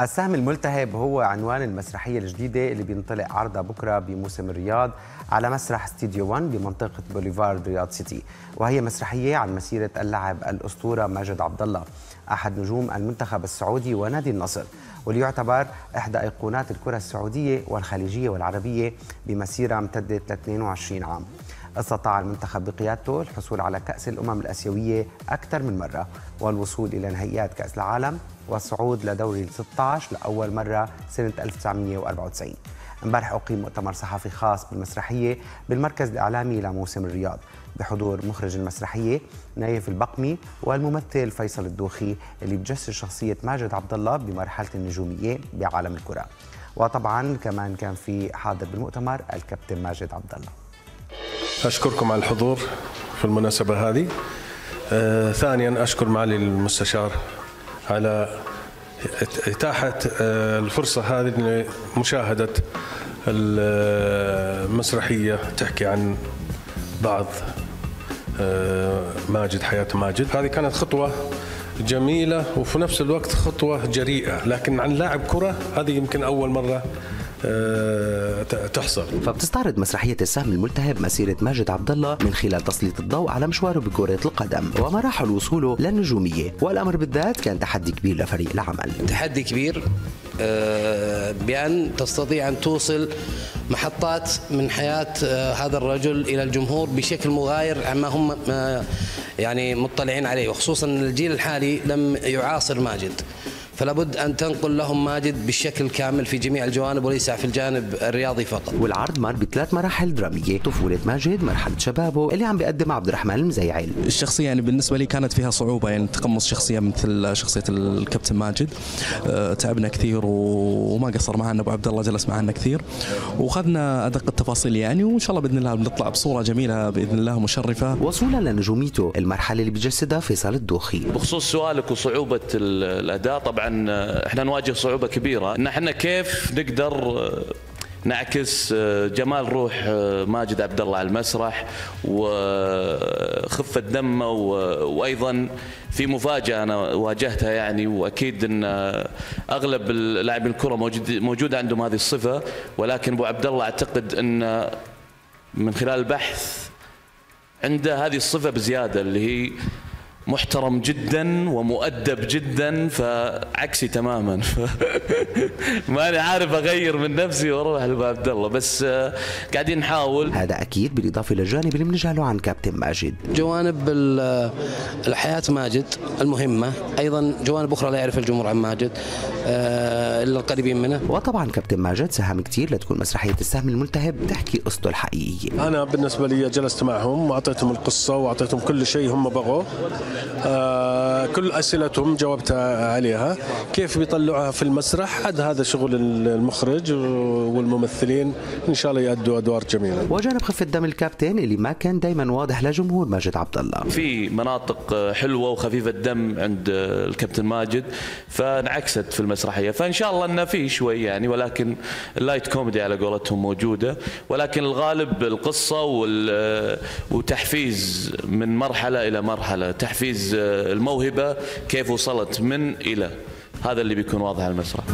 السهم الملتهب هو عنوان المسرحية الجديدة اللي بينطلق عرضها بكرة بموسم الرياض على مسرح ستوديو 1 بمنطقة بوليفارد رياض سيتي. وهي مسرحية عن مسيرة اللاعب الأسطورة ماجد عبد الله أحد نجوم المنتخب السعودي ونادي النصر واللي يعتبر إحدى أيقونات الكرة السعودية والخليجية والعربية بمسيرة امتدت ل 22 عام. استطاع المنتخب بقيادته الحصول على كأس الأمم الآسيوية أكثر من مرة والوصول إلى نهائيات كأس العالم والصعود لدوري ال 16 لأول مرة سنة 1994 امبارح أقيم مؤتمر صحفي خاص بالمسرحية بالمركز الإعلامي لموسم الرياض. بحضور مخرج المسرحية نايف البقمي والممثل فيصل الدوخي اللي بجسد شخصية ماجد عبد الله بمرحلة النجومية بعالم الكرة. وطبعا كمان كان في حاضر بالمؤتمر الكابتن ماجد عبد الله أشكركم على الحضور في المناسبة هذه. آه ثانيا أشكر معالي المستشار على إتاحة آه الفرصة هذه لمشاهدة المسرحية تحكي عن بعض آه ماجد حياة ماجد. هذه كانت خطوة جميلة وفي نفس الوقت خطوة جريئة لكن عن لاعب كرة هذه يمكن أول مرة تحصل. فبتستعرض مسرحية السهم الملتهب مسيرة ماجد عبد الله من خلال تسليط الضوء على مشواره بكرة القدم ومراحل وصوله للنجومية والأمر بالذات كان تحدي كبير لفريق العمل. تحدي كبير بأن تستطيع أن توصل محطات من حياة هذا الرجل إلى الجمهور بشكل مغاير عما هم يعني مطلعين عليه وخصوصا الجيل الحالي لم يعاصر ماجد. فلا بد أن تنقل لهم ماجد بالشكل الكامل في جميع الجوانب وليس في الجانب الرياضي فقط. والعرض مر بثلاث مراحل درامية. طفولة ماجد مرحلة شبابه اللي عم بيقدم عبد الرحمن المزيعل الشخصية يعني بالنسبة لي كانت فيها صعوبة يعني تقمص شخصية مثل شخصية الكابتن ماجد. أه تعبنا كثير وما قصر معنا أبو عبد الله جلس معنا كثير. وأخذنا أدق التفاصيل يعني وإن شاء الله بإذن الله بنطلع بصورة جميلة بإذن الله مشرفة. وصولا لنجوميته المرحلة اللي بيجسدها فيصل الدوخي. بخصوص سؤالك وصعوبة الأداء طبعا إحنا نواجه صعوبة كبيرة إن إحنا كيف نقدر نعكس جمال روح ماجد عبد الله على المسرح وخفة دمه وأيضا في مفاجأة أنا واجهتها يعني وأكيد إن أغلب لاعبين الكرة موجود موجود عندهم هذه الصفة. ولكن أبو عبد الله أعتقد إن من خلال البحث عنده هذه الصفة بزيادة اللي هي محترم جدا ومؤدب جدا فعكسي تماما. ماني عارف أغير من نفسي وأروح لأبو عبد الله بس قاعدين نحاول. هذا أكيد بالإضافة للجانب اللي بنجهله عن كابتن ماجد. جوانب الحياة ماجد المهمة. أيضا جوانب أخرى لا يعرف الجمهور عن ماجد إلا القريبين منه. وطبعا كابتن ماجد ساهم كثير لتكون مسرحية السهم الملتهب تحكي قصته الحقيقية. أنا بالنسبة لي جلست معهم وأعطيتهم القصة وأعطيتهم كل شيء هم بغوه. آه كل أسئلتهم جاوبت عليها. كيف بيطلعوها في المسرح؟ عاد هذا شغل المخرج والممثلين. إن شاء الله يؤدوا أدوار جميلة. وجانب خفة دم الكابتن اللي ما كان دائما واضح لجمهور ماجد عبد الله. في مناطق حلوة وخفيفة الدم عند الكابتن ماجد فانعكست في المسرحية. فإن شاء الله إنه في شوي يعني ولكن ال light comedy على قولتهم موجودة. ولكن الغالب القصة وتحفيز من مرحلة إلى مرحلة تحفيز الموهبة كيف وصلت من إلى؟ هذا اللي بيكون واضح على المسرح.